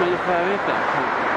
ไ就范没反ใ